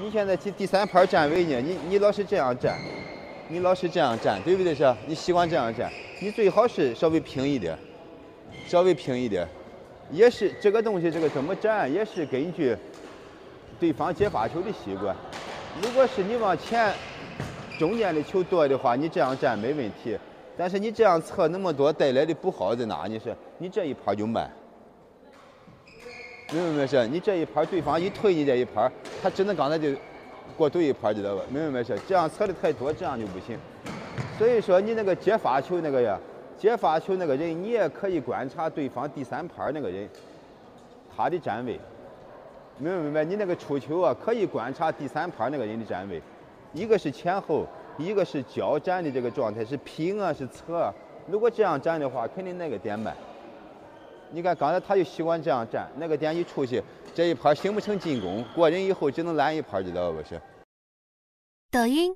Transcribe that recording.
你现在第第三排站位呢，你你老是这样站，你老是这样站，对不对是？你习惯这样站，你最好是稍微平一点，稍微平一点，也是这个东西这个怎么站也是根据对方接发球的习惯。如果是你往前中间的球多的话，你这样站没问题。但是你这样侧那么多带来的不好在哪呢？是你这一拍就慢。明白没事？你这一拍，对方一推你这一拍，他只能刚才就过对一拍，知道吧？明白没事？这样侧的太多，这样就不行。所以说，你那个接发球那个呀，接发球那个人，你也可以观察对方第三拍那个人，他的站位。明白明白？你那个出球啊，可以观察第三拍那个人的站位，一个是前后，一个是交站的这个状态是平啊是侧。如果这样站的话，肯定那个点慢。你看刚才他就习惯这样站，那个点一出去，这一拍形不成进攻，过人以后只能拦一拍，知道不是？抖音。